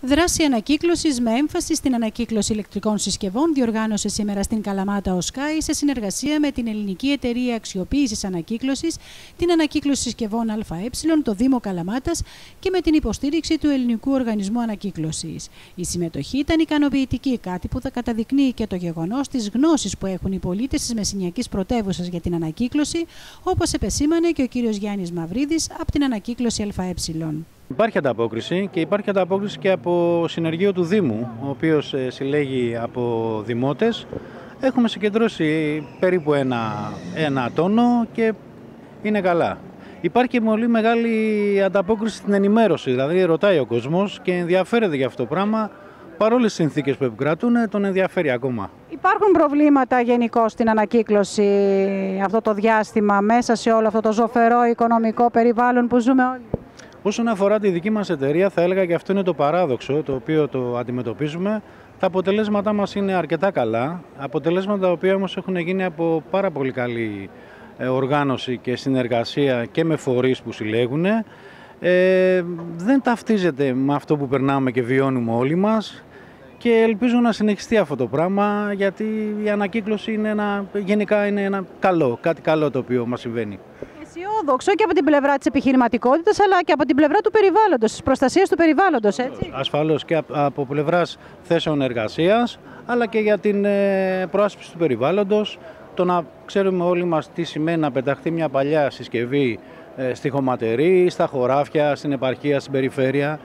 Δράση ανακύκλωσης με έμφαση στην ανακύκλωση ηλεκτρικών συσκευών διοργάνωσε σήμερα στην Καλαμάτα ο ΣΚΑΙ σε συνεργασία με την Ελληνική Εταιρεία Αξιοποίησης Ανακύκλωσης, την Ανακύκλωση Συσκευών ΑΕ, το Δήμο Καλαμάτας και με την υποστήριξη του Ελληνικού Οργανισμού Ανακύκλωσης. Η συμμετοχή ήταν ικανοποιητική, κάτι που θα καταδεικνύει και το γεγονός της γνώσης που έχουν οι πολίτες της Μεσηνιακή Πρωτεύουσας για την ανακύκλωση, όπως επεσήμανε και ο κ. Γιάννης Μαυρίδης από την Ανακύκλωση ΑΕ. Υπάρχει ανταπόκριση και υπάρχει ανταπόκριση και από συνεργείο του Δήμου, ο οποίος ε, συλλέγει από δημότες. Έχουμε συγκεντρώσει περίπου ένα, ένα τόνο και είναι καλά. Υπάρχει και πολύ μεγάλη ανταπόκριση στην ενημέρωση, δηλαδή ρωτάει ο κόσμος και ενδιαφέρεται για αυτό το πράγμα. Παρόλες τις συνθήκες που επικρατούν, τον ενδιαφέρει ακόμα. Υπάρχουν προβλήματα γενικώ στην ανακύκλωση αυτό το διάστημα μέσα σε όλο αυτό το ζωφερό οικονομικό περιβάλλον που ζούμε όλοι. Όσον αφορά τη δική μας εταιρεία, θα έλεγα και αυτό είναι το παράδοξο το οποίο το αντιμετωπίζουμε. Τα αποτελέσματά μας είναι αρκετά καλά, αποτελέσματα τα οποία όμως έχουν γίνει από πάρα πολύ καλή ε, οργάνωση και συνεργασία και με φορείς που συλλέγουν. Ε, δεν ταυτίζεται με αυτό που περνάμε και βιώνουμε όλοι μας και ελπίζω να συνεχιστεί αυτό το πράγμα γιατί η ανακύκλωση είναι ένα, γενικά είναι ένα καλό, κάτι καλό το οποίο μας συμβαίνει αισιόδοξο και από την πλευρά της επιχειρηματικότητας αλλά και από την πλευρά του περιβάλλοντος, της προστασίας του περιβάλλοντος, έτσι. Ασφαλώς και από πλευράς θέσεων εργασίας, αλλά και για την ε, προάσπιση του περιβάλλοντος. Το να ξέρουμε όλοι μας τι σημαίνει να πεταχτεί μια παλιά συσκευή ε, στη χωματερή, στα χωράφια, στην επαρχία, στην περιφέρεια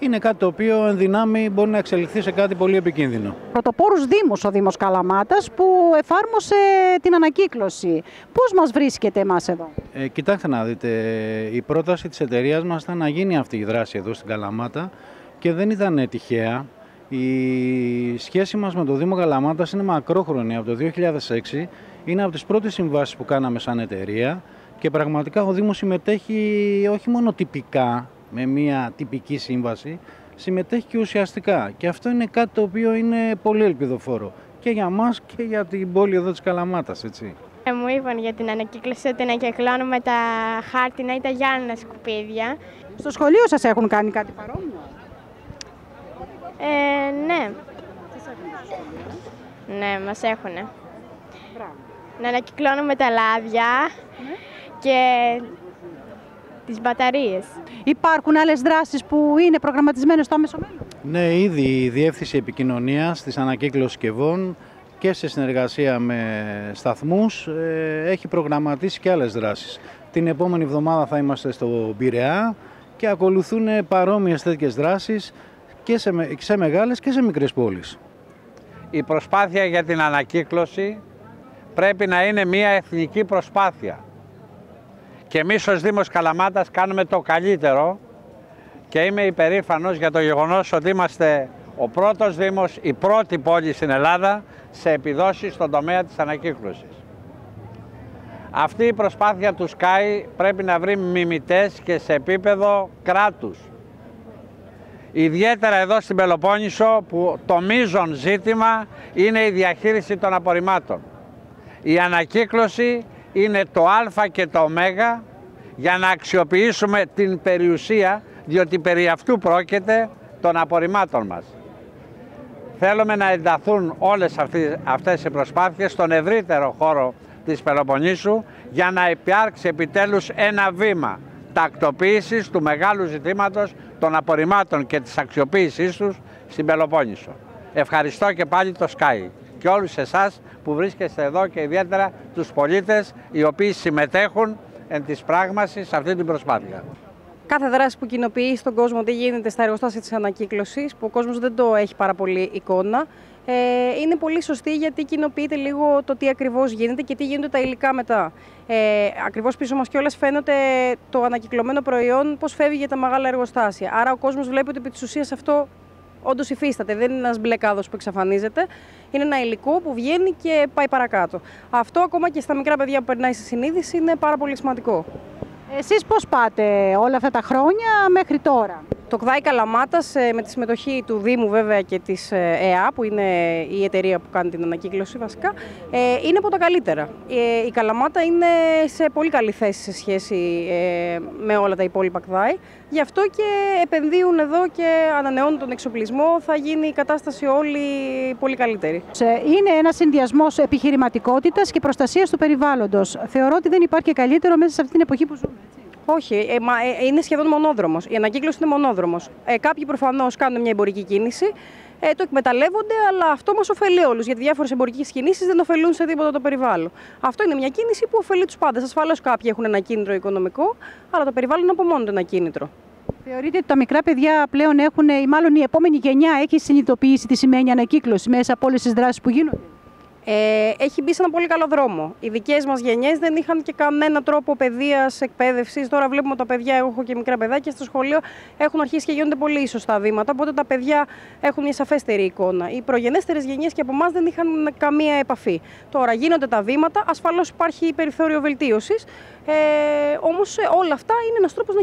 είναι κάτι το οποίο εν δυνάμει μπορεί να εξελιχθεί σε κάτι πολύ επικίνδυνο. Πρωτοπόρους Δήμους ο Δήμος Καλαμάτας που εφάρμοσε την ανακύκλωση. Πώς μας βρίσκεται εμάς εδώ; Ε, κοιτάξτε να δείτε, η πρόταση της εταιρείας μας ήταν να γίνει αυτή η δράση εδώ στην Καλαμάτα και δεν ήταν τυχαία. Η σχέση μας με το Δήμο Καλαμάτας είναι μακρόχρονη από το 2006. Είναι από τις πρώτες συμβάσεις που κάναμε σαν εταιρεία και πραγματικά ο Δήμος συμμετέχει όχι μόνο τυπικά με μια τυπική σύμβαση, συμμετέχει και ουσιαστικά. Και αυτό είναι κάτι το οποίο είναι πολύ ελπιδοφόρο και για μας και για την πόλη εδώ της Καλαμάτας, έτσι. Ε, μου είπαν για την ανακύκλωση ότι να κυκλώνουμε τα χάρτινα ή τα γυάλινα σκουπίδια. Στο σχολείο σας έχουν κάνει κάτι παρόμοιο; Ε, ναι. Ναι, μας έχουνε. Να ανακυκλώνουμε τα λάδια ναι. και τις μπαταρίες. Υπάρχουν άλλες δράσεις που είναι προγραμματισμένες στο άμεσο μέλλον; Ναι, ήδη η Διεύθυνση Επικοινωνίας της Ανακύκλωσης Συσκευών και σε συνεργασία με σταθμούς ε, έχει προγραμματίσει και άλλες δράσεις. Την επόμενη εβδομάδα θα είμαστε στο Πειραιά και ακολουθούν παρόμοιες τέτοιες δράσεις και σε, σε μεγάλες και σε μικρές πόλεις. Η προσπάθεια για την ανακύκλωση πρέπει να είναι μια εθνική προσπάθεια. Και εμείς ως Δήμος Καλαμάτας κάνουμε το καλύτερο και είμαι υπερήφανος για το γεγονός ότι είμαστε ο πρώτος Δήμος, η πρώτη πόλη στην Ελλάδα σε επιδόσεις στον τομέα της ανακύκλωσης. Αυτή η προσπάθεια του ΣΚΑΙ πρέπει να βρει μιμητές και σε επίπεδο κράτους. Ιδιαίτερα εδώ στην Πελοπόννησο που το μείζον ζήτημα είναι η διαχείριση των απορριμμάτων. Η ανακύκλωση είναι το α και το ω για να αξιοποιήσουμε την περιουσία, διότι περί αυτού πρόκειται των απορριμμάτων μας. Θέλουμε να ενταθούν όλες αυτές οι προσπάθειες στον ευρύτερο χώρο της Πελοποννήσου για να υπάρξει επιτέλους ένα βήμα τακτοποίησης του μεγάλου ζητήματος των απορριμμάτων και της αξιοποίησής τους στην Πελοπόννησο. Ευχαριστώ και πάλι το Sky και όλους εσάς που βρίσκεστε εδώ και ιδιαίτερα τους πολίτες οι οποίοι συμμετέχουν εν της πράγμασης σε αυτή την προσπάθεια. Κάθε δράση που κοινοποιεί στον κόσμο τι γίνεται στα εργοστάσια της ανακύκλωσης, που ο κόσμος δεν το έχει πάρα πολύ εικόνα, ε, είναι πολύ σωστή γιατί κοινοποιείται λίγο το τι ακριβώς γίνεται και τι γίνονται τα υλικά μετά. Ε, ακριβώς πίσω μας κιόλας φαίνεται το ανακυκλωμένο προϊόν πώς φεύγει για τα μεγάλα εργοστάσια. Άρα ο κόσμος βλέπει ότι επί της ουσίας αυτό όντως υφίσταται. Δεν είναι ένας μπλε κάδο που εξαφανίζεται. Είναι ένα υλικό που βγαίνει και πάει παρακάτω. Αυτό ακόμα και στα μικρά παιδιά που περνάει στη συνείδηση είναι πάρα πολύ σημαντικό. Εσείς πώς πάτε όλα αυτά τα χρόνια μέχρι τώρα; Το ΚΔΑΙ Καλαμάτας ε, με τη συμμετοχή του Δήμου βέβαια και της ε, ΕΑ που είναι η εταιρεία που κάνει την ανακύκλωση βασικά ε, είναι από τα καλύτερα. Η Καλαμάτα είναι σε πολύ καλή θέση σε σχέση με όλα τα υπόλοιπα ΚΔΑΙ. Γι' αυτό και επενδύουν εδώ και ανανεώνουν τον εξοπλισμό. Θα γίνει η κατάσταση όλη πολύ καλύτερη. Είναι ένας συνδυασμός επιχειρηματικότητας και προστασίας του περιβάλλοντος. Θεωρώ ότι δεν υπάρχει καλύτερο μέσα σε αυτή την εποχή που ζούμε. Όχι, ε, μα, ε, είναι σχεδόν μονόδρομος. Η ανακύκλωση είναι μονόδρομος. Ε, κάποιοι προφανώς κάνουν μια εμπορική κίνηση, ε, το εκμεταλλεύονται, αλλά αυτό μας ωφελεί όλους. Γιατί διάφορες εμπορικές κινήσεις δεν ωφελούν σε τίποτα το περιβάλλον. Αυτό είναι μια κίνηση που ωφελεί τους πάντες. Ασφαλώς κάποιοι έχουν ένα κίνητρο οικονομικό, αλλά το περιβάλλον από μόνο ένα κίνητρο. Θεωρείτε ότι τα μικρά παιδιά πλέον έχουν, ή μάλλον η επόμενη γενιά έχει συνειδητοποιήσει τι σημαίνει ανακύκλωση μέσα από όλες τις δράσεις που γίνονται; Ε, έχει μπει σε ένα πολύ καλό δρόμο. Οι δικές μας γενιές δεν είχαν και κανένα τρόπο παιδείας, εκπαίδευσης. Τώρα βλέπουμε τα παιδιά, εγώ έχω και μικρά παιδάκια στο σχολείο, έχουν αρχίσει και γίνονται πολύ σωστά βήματα. Οπότε τα παιδιά έχουν μια σαφέστερη εικόνα. Οι προγενέστερες γενιές και από εμάς δεν είχαν καμία επαφή. Τώρα γίνονται τα βήματα, ασφαλώς υπάρχει περιθώριο βελτίωσης. Ε, Όμως ε, όλα αυτά είναι ένας τρόπος να,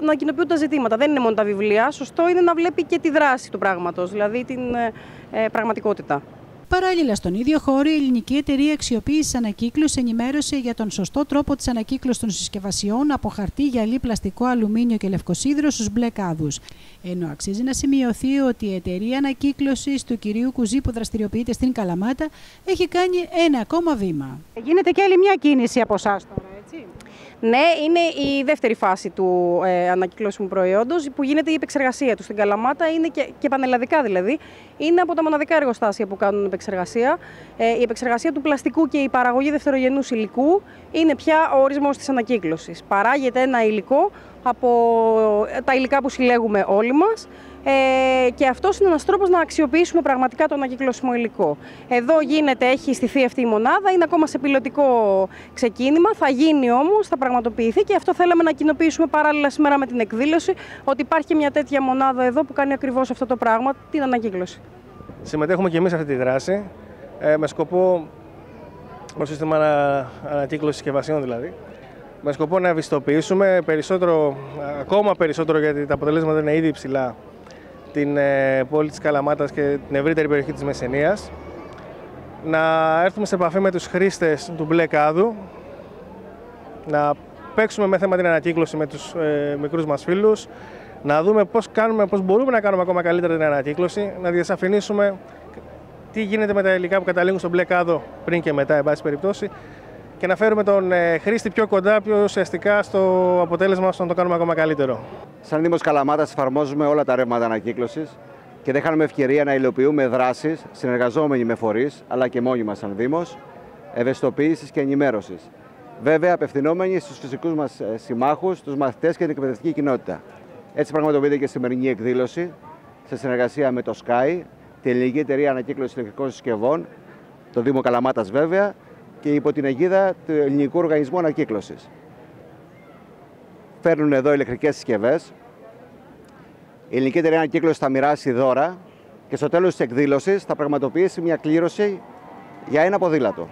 να κοινοποιούνται τα ζητήματα. Δεν είναι μόνο τα βιβλία. Σωστό είναι να βλέπει και τη δράση του πράγματος, δηλαδή την ε, ε πραγματικότητα. Παράλληλα, στον ίδιο χώρο, η ελληνική εταιρεία αξιοποίησης ανακύκλωσης ενημέρωσε για τον σωστό τρόπο της ανακύκλωσης των συσκευασιών από χαρτί, γυαλί, πλαστικό, αλουμίνιο και λευκοσίδρο στους μπλε κάδους. Ενώ αξίζει να σημειωθεί ότι η εταιρεία ανακύκλωσης του κυρίου Κουζή που δραστηριοποιείται στην Καλαμάτα έχει κάνει ένα ακόμα βήμα. Γίνεται και άλλη μια κίνηση από εσάς τώρα, έτσι. Ναι, είναι η δεύτερη φάση του ε, ανακυκλώσιμου προϊόντος που γίνεται η επεξεργασία του. Στην Καλαμάτα είναι και, και πανελλαδικά δηλαδή. Είναι από τα μοναδικά εργοστάσια που κάνουν επεξεργασία. Ε, η επεξεργασία του πλαστικού και η παραγωγή δευτερογενούς υλικού είναι πια ο ορισμός της ανακύκλωσης. Παράγεται ένα υλικό από τα υλικά που συλλέγουμε όλοι μας ε, και αυτός είναι ένας τρόπος να αξιοποιήσουμε πραγματικά το ανακυκλώσιμο υλικό. Εδώ γίνεται, έχει στηθεί αυτή η μονάδα, είναι ακόμα σε πιλωτικό ξεκίνημα, θα γίνει όμως, θα πραγματοποιηθεί και αυτό θέλαμε να κοινοποιήσουμε παράλληλα σήμερα με την εκδήλωση ότι υπάρχει μια τέτοια μονάδα εδώ που κάνει ακριβώς αυτό το πράγμα, την ανακύκλωση. Συμμετέχουμε και εμείς σε αυτή τη δράση ε, με σκοπό το σύστημα ανακύκλωσης συσκευασιών δηλαδή, με σκοπό να ευαισθητοποιήσουμε περισσότερο, ακόμα περισσότερο γιατί τα αποτελέσματα είναι ήδη υψηλά την ε, πόλη της Καλαμάτας και την ευρύτερη περιοχή της Μεσσενίας. Να έρθουμε σε επαφή με τους χρήστες του μπλε κάδου. Να παίξουμε με θέμα την ανακύκλωση με τους ε, μικρούς μας φίλους. Να δούμε πώς, κάνουμε, πώς μπορούμε να κάνουμε ακόμα καλύτερα την ανακύκλωση. Να διασαφηνίσουμε τι γίνεται με τα υλικά που καταλήγουν στον μπλε κάδο πριν και μετά, εν πάση περιπτώσει και να φέρουμε τον ε, χρήστη πιο κοντά, πιο ουσιαστικά στο αποτέλεσμα ώστε να το κάνουμε ακόμα καλύτερο. Σαν Δήμος Καλαμάτας εφαρμόζουμε όλα τα ρεύματα ανακύκλωσης και δεν χάνουμε ευκαιρία να υλοποιούμε δράσεις συνεργαζόμενοι με φορείς, αλλά και μόνοι μας σαν Δήμος, ευαισθητοποίησης και ενημέρωσης. Βέβαια, απευθυνόμενοι στους φυσικούς μας ε, συμμάχους, τους μαθητές και την εκπαιδευτική κοινότητα. Έτσι πραγματοποιείται και η σημερινή εκδήλωση σε συνεργασία με το SKY, την Ελληνική Εταιρεία Ανακύκλωσης Ηλεκτρικών Συσκευών, το Δήμο Καλαμάτας βέβαια, και υπό την αιγίδα του Ελληνικού Οργανισμού Ανακύκλωσης. Φέρνουν εδώ ηλεκτρικές συσκευές. Η Ελληνική Εταιρεία Ανακύκλωση θα μοιράσει δώρα και στο τέλος της εκδήλωσης θα πραγματοποιήσει μια κλήρωση για ένα ποδήλατο.